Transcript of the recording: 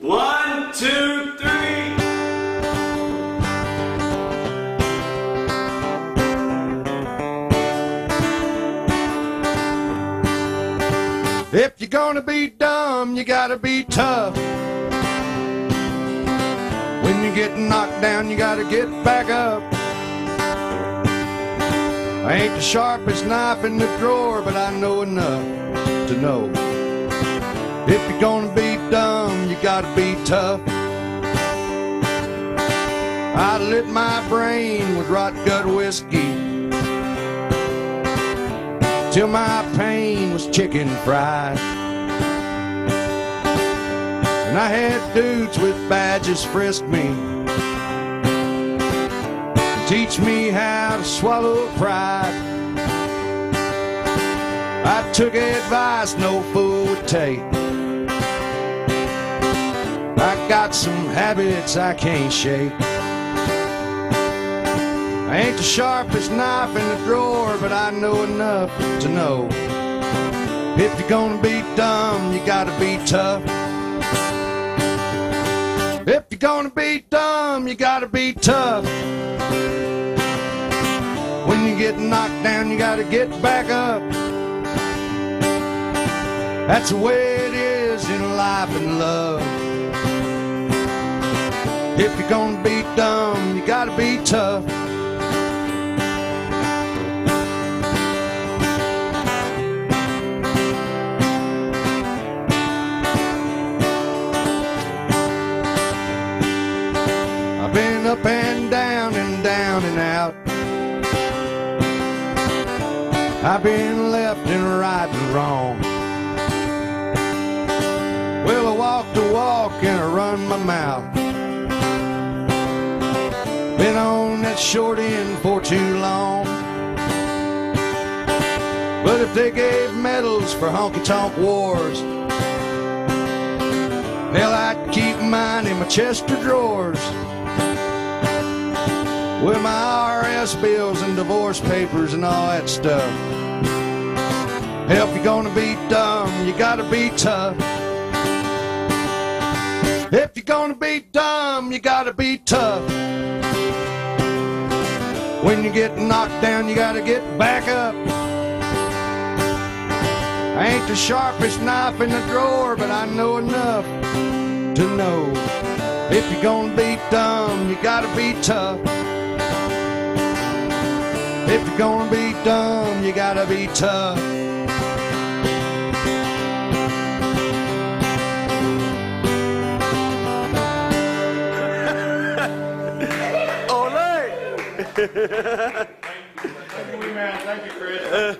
One, two, three. If you're gonna be dumb, you gotta be tough. When you get knocked down, you gotta get back up. I ain't the sharpest knife in the drawer, but I know enough to know. If you're gonna gotta be tough. I lit my brain with rot gut whiskey till my pain was chicken fried. And I had dudes with badges frisk me, teach me how to swallow pride. I took advice no fool would take. I got some habits I can't shake. I ain't the sharpest knife in the drawer, but I know enough to know. If you're gonna be dumb, you gotta be tough. If you're gonna be dumb, you gotta be tough. When you get knocked down, you gotta get back up. That's the way it is in life and love. If you're gonna be dumb, you gotta be tough. I've been up and down and down and out. I've been left and right and wrong. Well, I walk the walk and I run my mouth. That short end for too long. But if they gave medals for honky tonk wars, Hell, I'd keep mine in my chest of drawers. With my IRS bills and divorce papers and all that stuff. Hell, if you're gonna be dumb, you gotta be tough. If you're gonna be dumb, you gotta be tough. When you get knocked down, you gotta get back up. I ain't the sharpest knife in the drawer, but I know enough to know if you're gonna be dumb, you gotta be tough. If you're gonna be dumb, you gotta be tough. Thank you, man. Thank you, Chris.